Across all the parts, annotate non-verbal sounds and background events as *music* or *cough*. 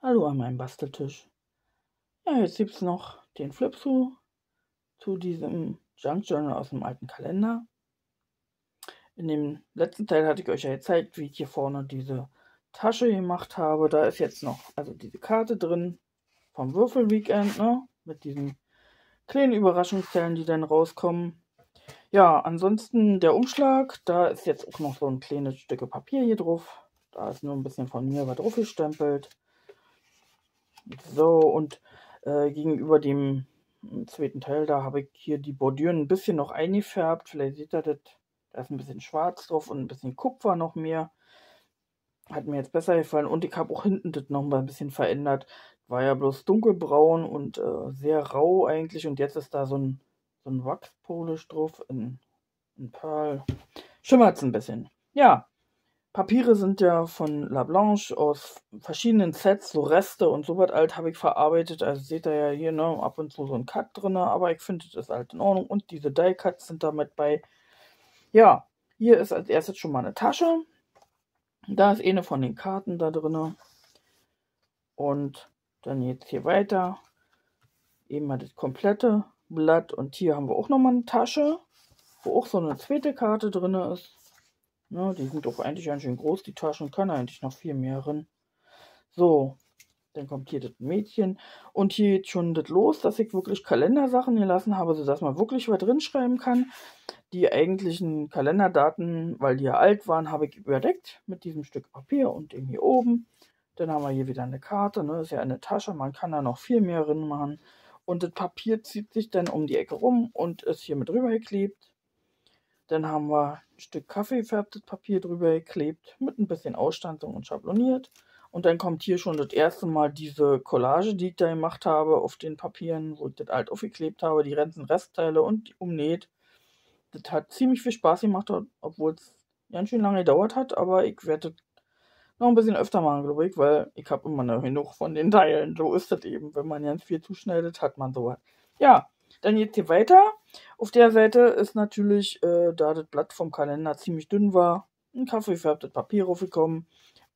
Hallo an meinem Basteltisch. Ja, jetzt gibt es noch den Flipsu zu diesem Junk Journal aus dem alten Kalender. In dem letzten Teil hatte ich euch ja gezeigt, wie ich hier vorne diese Tasche gemacht habe. Da ist jetzt noch also diese Karte drin vom Würfelweekend, ne? Mit diesen kleinen Überraschungszellen, die dann rauskommen. Ja, ansonsten der Umschlag, da ist jetzt auch noch so ein kleines Stück Papier hier drauf. Da ist nur ein bisschen von mir was drauf gestempelt. So, und äh, gegenüber dem zweiten Teil, da habe ich hier die Bordüren ein bisschen noch eingefärbt. Vielleicht seht ihr das. Da ist ein bisschen schwarz drauf und ein bisschen Kupfer noch mehr. Hat mir jetzt besser gefallen. Und ich habe auch hinten das noch mal ein bisschen verändert. War ja bloß dunkelbraun und äh, sehr rau eigentlich. Und jetzt ist da so ein, so ein Wachspolish drauf in, in Pearl. Schimmert es ein bisschen. Ja, Papiere sind ja von La Blanche aus verschiedenen Sets, so Reste und so was alt habe ich verarbeitet. Also seht ihr ja hier ne, ab und zu so ein Cut drin, aber ich finde das halt in Ordnung. Und diese Die Cuts sind damit bei. Ja, hier ist als erstes schon mal eine Tasche. Da ist eine von den Karten da drin. Und dann jetzt hier weiter. Eben mal das komplette Blatt. Und hier haben wir auch nochmal eine Tasche, wo auch so eine zweite Karte drin ist. Ja, die sind doch eigentlich ganz schön groß, die Taschen. Kann eigentlich noch viel mehr drin. So, dann kommt hier das Mädchen. Und hier geht schon das los, dass ich wirklich Kalendersachen gelassen habe, sodass man wirklich was drinschreiben kann. Die eigentlichen Kalenderdaten, weil die ja alt waren, habe ich überdeckt mit diesem Stück Papier und dem hier oben. Dann haben wir hier wieder eine Karte, ne? ist ja eine Tasche, man kann da noch viel mehr drin machen. Und das Papier zieht sich dann um die Ecke rum und ist hier mit drüber geklebt. Dann haben wir ein Stück kaffeefärbtes Papier drüber geklebt, mit ein bisschen Ausstanzung und schabloniert. Und dann kommt hier schon das erste Mal diese Collage, die ich da gemacht habe auf den Papieren, wo ich das alt aufgeklebt habe, die ganzen Restteile und umnäht. Das hat ziemlich viel Spaß gemacht, obwohl es ganz schön lange gedauert hat, aber ich werde noch ein bisschen öfter machen, glaube ich, weil ich habe immer noch genug von den Teilen. So ist das eben. Wenn man ganz viel zuschneidet, hat man sowas. Ja, dann jetzt hier weiter. Auf der Seite ist natürlich, äh, da das Blatt vom Kalender ziemlich dünn war, ein kaffeefärbtes Papier raufgekommen.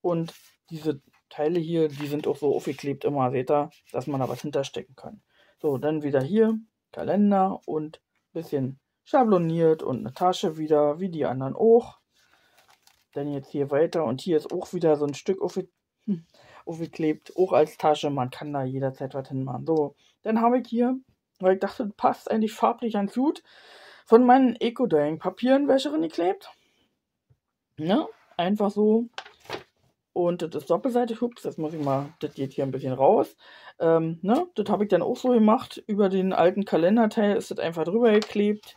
Und diese Teile hier, die sind auch so aufgeklebt immer, seht ihr, dass man da was hinterstecken kann. So, dann wieder hier Kalender und ein bisschen schabloniert und eine Tasche wieder, wie die anderen auch. Dann jetzt hier weiter und hier ist auch wieder so ein Stück aufgeklebt, auch als Tasche. Man kann da jederzeit was hinmachen. So, dann habe ich hier weil ich dachte, passt eigentlich farblich ganz gut, von meinen Eco-Dyeing-Papieren welche geklebt. Ne? Einfach so. Und das ist doppelseitig. Ups, jetzt muss ich mal, das geht hier ein bisschen raus. Ähm, ne? Das habe ich dann auch so gemacht. Über den alten Kalenderteil ist das einfach drüber geklebt.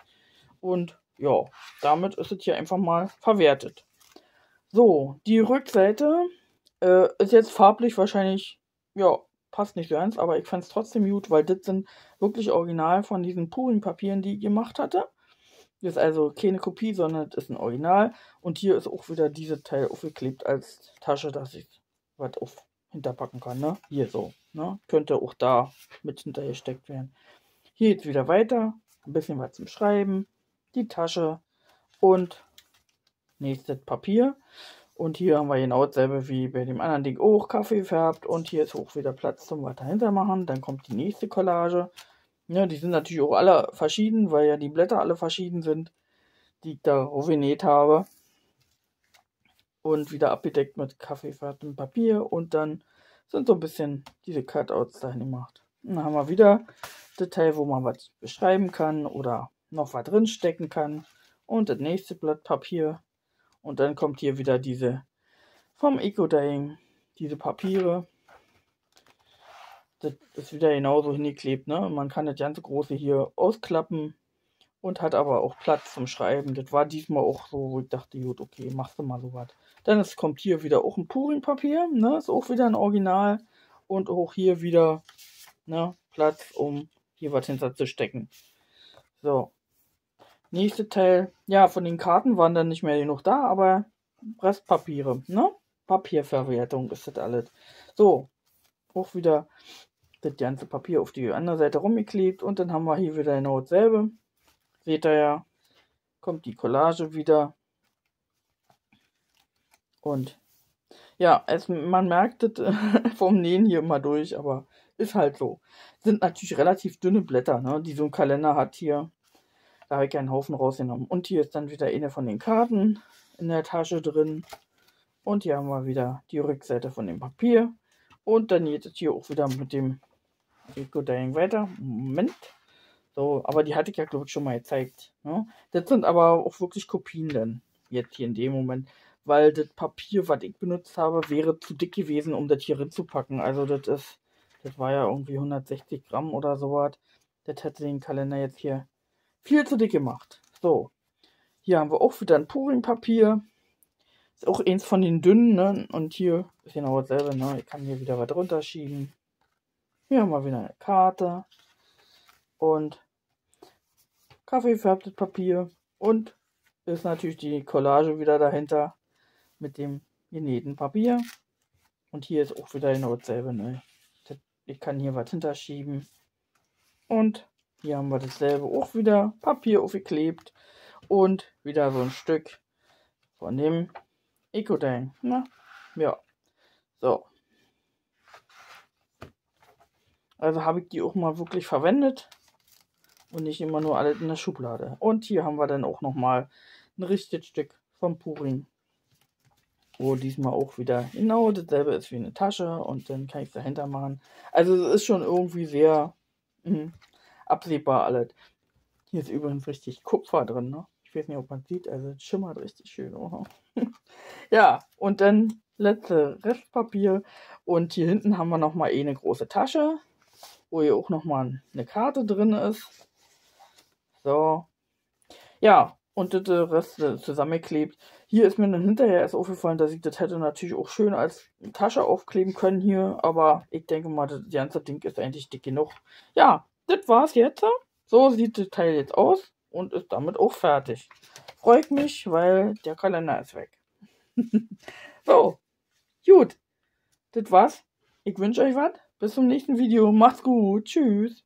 Und ja, damit ist es hier einfach mal verwertet. So, die Rückseite äh, ist jetzt farblich wahrscheinlich, ja, passt nicht ganz, aber ich fand es trotzdem gut, weil das sind wirklich original von diesen Puring-Papieren, die ich gemacht hatte. Das ist also keine Kopie, sondern das ist ein Original. Und hier ist auch wieder dieses Teil aufgeklebt als Tasche, dass ich was auf hinterpacken kann. Ne? Hier so. Ne? Könnte auch da mit hintergesteckt werden. Hier jetzt wieder weiter. Ein bisschen was zum Schreiben. Die Tasche und nächstes Papier. Und hier haben wir genau dasselbe wie bei dem anderen Ding auch Kaffee färbt. Und hier ist auch wieder Platz zum weiter machen. Dann kommt die nächste Collage. Ja, die sind natürlich auch alle verschieden, weil ja die Blätter alle verschieden sind, die ich da genäht habe. Und wieder abgedeckt mit kaffeefärbtem Papier. Und dann sind so ein bisschen diese Cutouts dahin gemacht. dann haben wir wieder Detail, wo man was beschreiben kann oder noch was drinstecken kann. Und das nächste Blatt Papier und dann kommt hier wieder diese vom Eco-Dying, diese Papiere. Das ist wieder genauso hingeklebt. Ne? Man kann das ganze große hier ausklappen und hat aber auch Platz zum Schreiben. Das war diesmal auch so, wo ich dachte, gut, okay, machst du mal so was. Dann ist, kommt hier wieder auch ein Puring-Papier, ne? ist auch wieder ein Original und auch hier wieder ne, Platz, um hier was hinterzustecken. So, Nächste Teil, ja, von den Karten waren dann nicht mehr genug da, aber Restpapiere, ne? Papierverwertung ist das alles. So, auch wieder das ganze Papier auf die andere Seite rumgeklebt und dann haben wir hier wieder genau dasselbe. Seht ihr ja, kommt die Collage wieder. Und Ja, es, man merkt es *laughs* vom Nähen hier immer durch, aber ist halt so. Sind natürlich relativ dünne Blätter, ne, die so ein Kalender hat hier. Da habe ich einen Haufen rausgenommen. Und hier ist dann wieder eine von den Karten in der Tasche drin. Und hier haben wir wieder die Rückseite von dem Papier. Und dann geht es hier auch wieder mit dem Eco-Dying weiter. Moment. So, aber die hatte ich ja, glaube ich, schon mal gezeigt. Ne? Das sind aber auch wirklich Kopien dann. Jetzt hier in dem Moment. Weil das Papier, was ich benutzt habe, wäre zu dick gewesen, um das hier reinzupacken. Also das ist, das war ja irgendwie 160 Gramm oder sowas. Das hätte den Kalender jetzt hier viel zu dick gemacht. So. Hier haben wir auch wieder ein Puring-Papier. Ist auch eins von den dünnen, ne? Und hier ist genau dasselbe, ne? Ich kann hier wieder was runterschieben. Hier haben wir wieder eine Karte. Und kaffeefärbtes Papier. Und ist natürlich die Collage wieder dahinter mit dem genähten Papier. Und hier ist auch wieder genau dasselbe. Ne? Ich kann hier was hinterschieben. Und hier haben wir dasselbe auch wieder. Papier aufgeklebt. Und wieder so ein Stück von dem Ecodang. Na, ja. So. Also habe ich die auch mal wirklich verwendet. Und nicht immer nur alles in der Schublade. Und hier haben wir dann auch nochmal ein richtiges Stück vom Puring. Wo diesmal auch wieder genau dasselbe ist wie eine Tasche. Und dann kann ich es dahinter machen. Also es ist schon irgendwie sehr mh, absehbar alles. Hier ist übrigens richtig Kupfer drin, ne? Ich weiß nicht, ob man sieht, also es schimmert richtig schön. Oh. *laughs* ja, und dann letzte Restpapier. Und hier hinten haben wir nochmal eh eine große Tasche, wo hier auch nochmal eine Karte drin ist. So. Ja, und das Rest zusammengeklebt. Hier ist mir dann hinterher erst aufgefallen, dass ich das hätte natürlich auch schön als Tasche aufkleben können hier. Aber ich denke mal, das ganze Ding ist eigentlich dick genug. Ja, das war's jetzt. So sieht das Teil jetzt aus und ist damit auch fertig. Freut mich, weil der Kalender ist weg. *laughs* so, gut. Das war's. Ich wünsche euch was. Bis zum nächsten Video. Macht's gut. Tschüss.